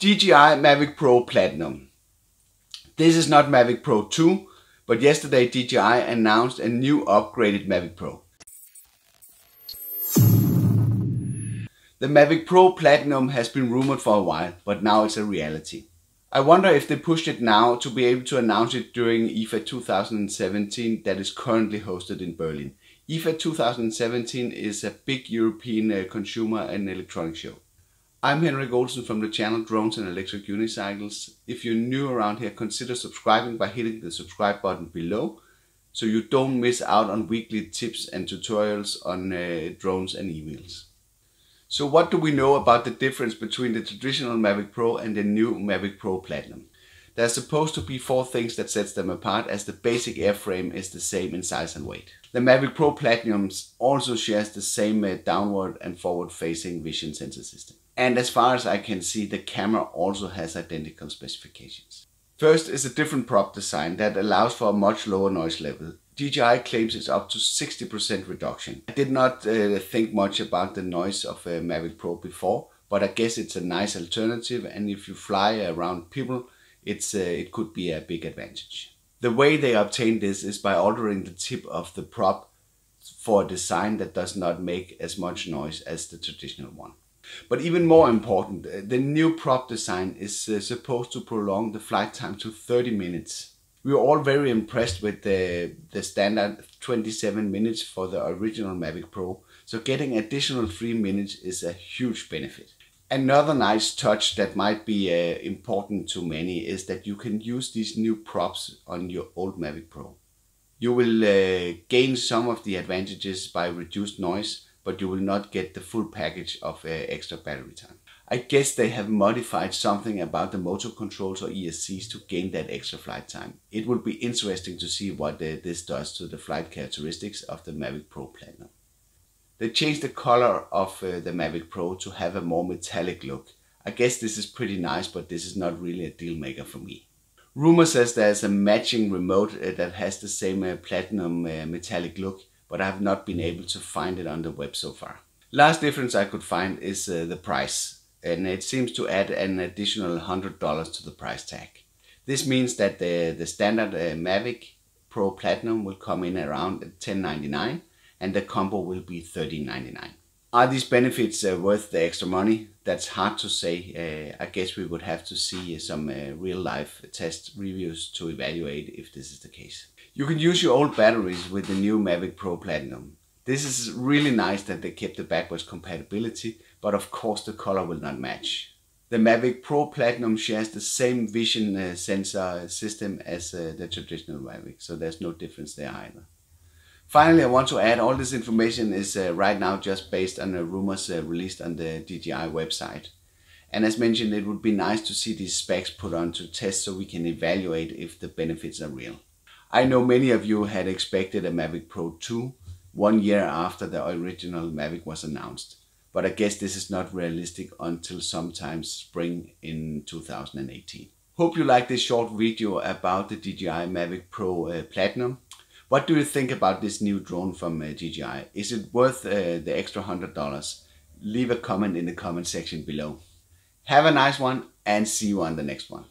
DJI Mavic Pro Platinum. This is not Mavic Pro 2, but yesterday DJI announced a new upgraded Mavic Pro. The Mavic Pro Platinum has been rumored for a while, but now it's a reality. I wonder if they pushed it now to be able to announce it during IFA 2017 that is currently hosted in Berlin. IFA 2017 is a big European uh, consumer and electronic show. I'm Henrik Olsen from the channel Drones and Electric Unicycles. If you're new around here, consider subscribing by hitting the subscribe button below so you don't miss out on weekly tips and tutorials on uh, drones and e-wheels. So what do we know about the difference between the traditional Mavic Pro and the new Mavic Pro Platinum? There's supposed to be four things that sets them apart as the basic airframe is the same in size and weight. The Mavic Pro Platinum also shares the same uh, downward and forward facing vision sensor system. And as far as I can see, the camera also has identical specifications. First is a different prop design that allows for a much lower noise level. DJI claims it's up to 60% reduction. I did not uh, think much about the noise of a Mavic Pro before, but I guess it's a nice alternative and if you fly around people, it's, uh, it could be a big advantage. The way they obtain this is by altering the tip of the prop for a design that does not make as much noise as the traditional one. But even more important, uh, the new prop design is uh, supposed to prolong the flight time to 30 minutes. We were all very impressed with the, the standard 27 minutes for the original Mavic Pro, so getting additional 3 minutes is a huge benefit. Another nice touch that might be uh, important to many is that you can use these new props on your old Mavic Pro. You will uh, gain some of the advantages by reduced noise, but you will not get the full package of uh, extra battery time. I guess they have modified something about the motor controls or ESCs to gain that extra flight time. It will be interesting to see what uh, this does to the flight characteristics of the Mavic Pro Platinum. They changed the color of uh, the Mavic Pro to have a more metallic look. I guess this is pretty nice, but this is not really a deal maker for me. Rumor says there's a matching remote uh, that has the same uh, platinum uh, metallic look, but I have not been able to find it on the web so far. Last difference I could find is uh, the price, and it seems to add an additional $100 to the price tag. This means that the, the standard uh, Mavic Pro Platinum will come in around $10.99 and the combo will be $13.99. Are these benefits uh, worth the extra money? That's hard to say. Uh, I guess we would have to see some uh, real life test reviews to evaluate if this is the case. You can use your old batteries with the new Mavic Pro Platinum. This is really nice that they kept the backwards compatibility, but of course the color will not match. The Mavic Pro Platinum shares the same vision uh, sensor system as uh, the traditional Mavic, so there's no difference there either. Finally, I want to add all this information is uh, right now just based on the rumors uh, released on the DJI website. And as mentioned, it would be nice to see these specs put onto test so we can evaluate if the benefits are real. I know many of you had expected a Mavic Pro 2 one year after the original Mavic was announced, but I guess this is not realistic until sometime spring in 2018. Hope you like this short video about the DJI Mavic Pro uh, Platinum. What do you think about this new drone from uh, DJI? Is it worth uh, the extra $100? Leave a comment in the comment section below. Have a nice one and see you on the next one.